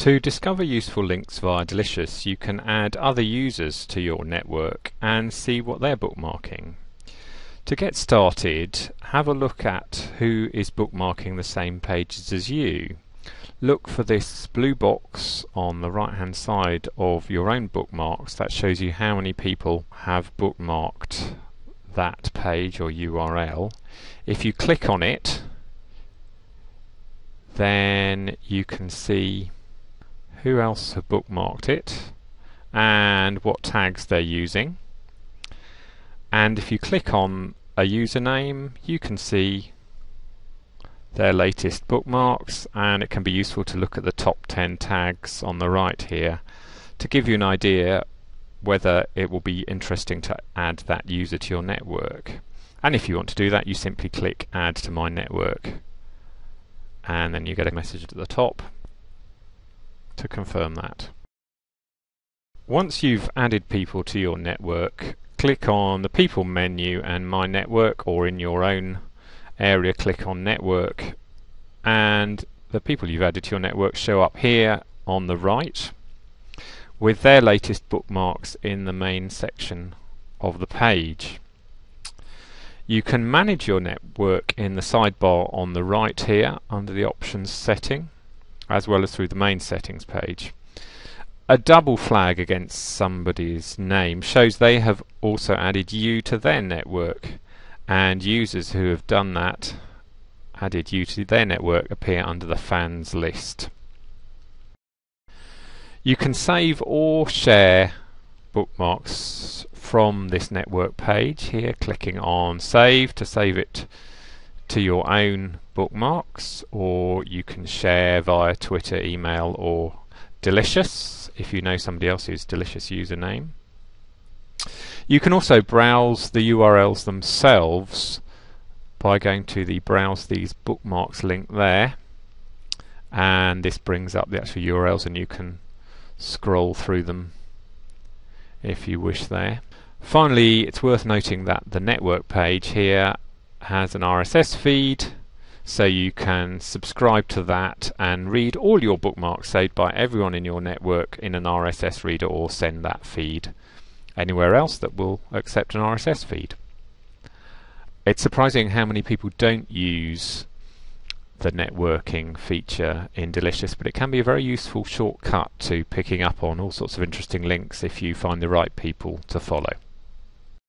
To discover useful links via Delicious, you can add other users to your network and see what they're bookmarking. To get started, have a look at who is bookmarking the same pages as you. Look for this blue box on the right hand side of your own bookmarks that shows you how many people have bookmarked that page or URL. If you click on it, then you can see who else have bookmarked it? And what tags they're using? And if you click on a username you can see their latest bookmarks and it can be useful to look at the top 10 tags on the right here to give you an idea whether it will be interesting to add that user to your network. And if you want to do that you simply click add to my network and then you get a message at the top to confirm that. Once you've added people to your network, click on the People menu and My Network, or in your own area, click on Network, and the people you've added to your network show up here on the right with their latest bookmarks in the main section of the page. You can manage your network in the sidebar on the right here under the options setting as well as through the main settings page. A double flag against somebody's name shows they have also added you to their network and users who have done that added you to their network appear under the fans list. You can save or share bookmarks from this network page here clicking on save to save it to your own bookmarks or you can share via Twitter, email or Delicious if you know somebody else's Delicious username. You can also browse the URLs themselves by going to the browse these bookmarks link there and this brings up the actual URLs and you can scroll through them if you wish there. Finally, it's worth noting that the network page here has an RSS feed so you can subscribe to that and read all your bookmarks saved by everyone in your network in an RSS reader or send that feed anywhere else that will accept an RSS feed. It's surprising how many people don't use the networking feature in Delicious, but it can be a very useful shortcut to picking up on all sorts of interesting links if you find the right people to follow.